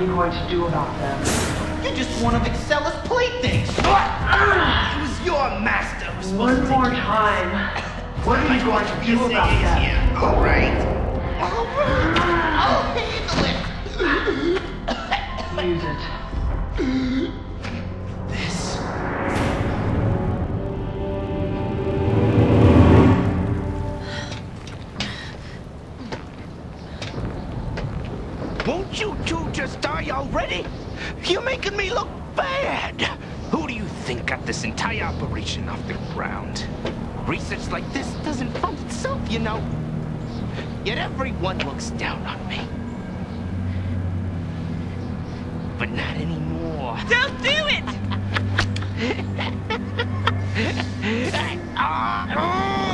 you going to do about them? You're just one of Excella's playthings. What? It was your master who was supposed One more time. What are you going to do about them? here. All right. All right. I'll handle it. Use it. Won't you two just die already? You're making me look bad. Who do you think got this entire operation off the ground? Research like this doesn't fund itself, you know. Yet everyone looks down on me. But not anymore. Don't do it! Ah,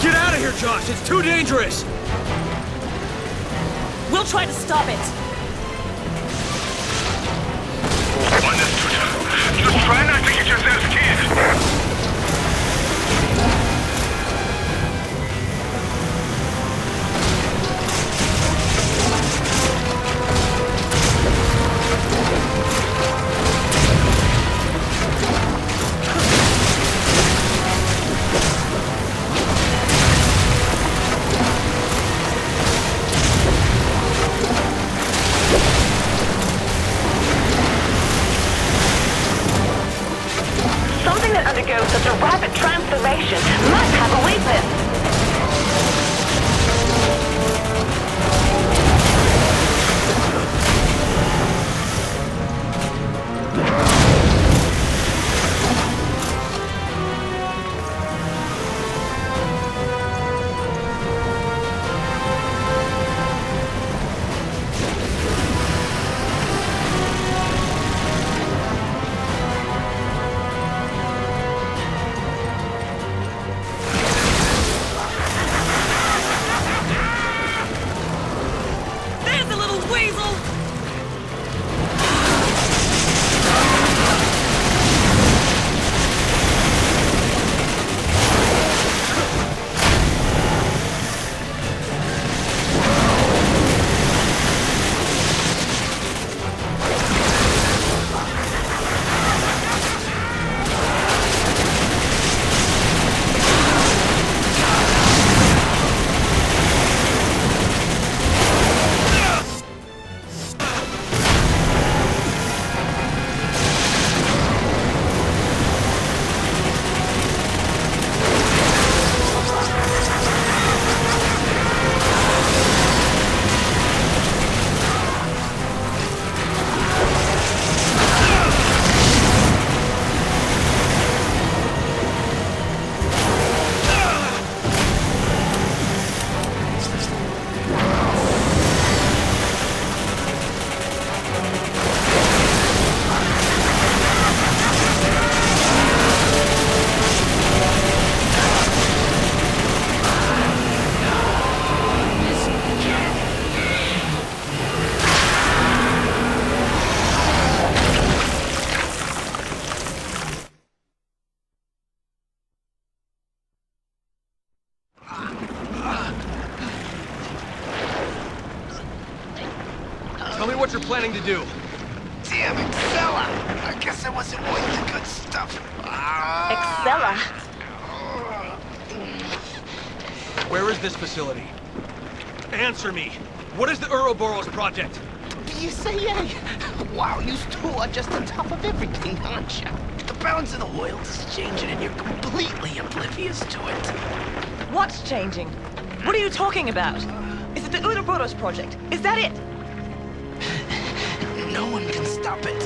Just get out of here, Josh. It's too dangerous. We'll try to stop it. Understood. Just try not to get yourselves killed. Transformation Tell me what you're planning to do. Damn Excella! I guess I wasn't worth the good stuff. Ah. Excella. Where is this facility? Answer me. What is the Uroboros project? You say yay? Wow, you two are just on top of everything, aren't you? The balance of the world is changing and you're completely oblivious to it. What's changing? What are you talking about? Is it the Uroboros project? Is that it? No one can stop it.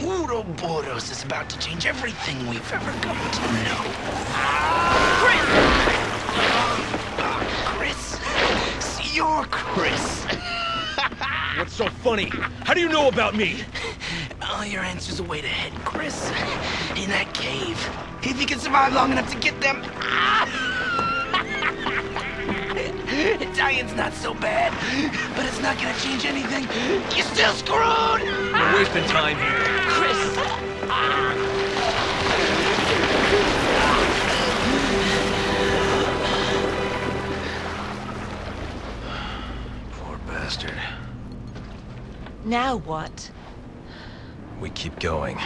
Uroboros is about to change everything we've ever come to know. Chris! Chris? See, you're Chris. What's so funny? How do you know about me? All your answers await ahead, Chris. In that cave. If you can survive long enough to get them. Ah! Italian's not so bad, but it's not gonna change anything. You're still screwed! We're wasting time here. Chris! Poor bastard. Now what? We keep going.